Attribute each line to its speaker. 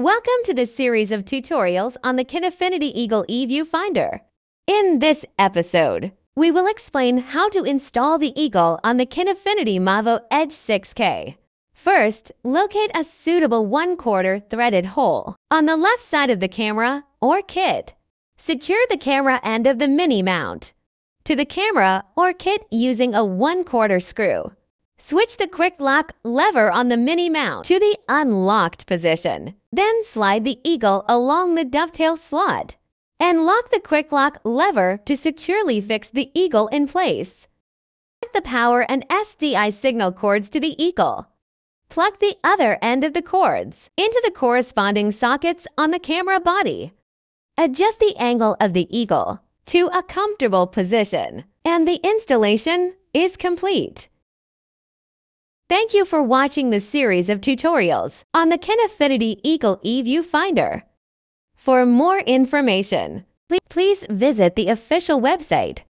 Speaker 1: Welcome to this series of tutorials on the Kinefinity Eagle eViewfinder. In this episode, we will explain how to install the Eagle on the Kinefinity Mavo Edge 6K. First, locate a suitable 1 quarter threaded hole on the left side of the camera or kit. Secure the camera end of the mini mount to the camera or kit using a 1 quarter screw. Switch the quick lock lever on the mini mount to the unlocked position. Then slide the eagle along the dovetail slot and lock the quick lock lever to securely fix the eagle in place. Connect the power and SDI signal cords to the eagle. Plug the other end of the cords into the corresponding sockets on the camera body. Adjust the angle of the eagle to a comfortable position, and the installation is complete. Thank you for watching this series of tutorials on the Kinefinity Eagle eViewfinder. For more information, please visit the official website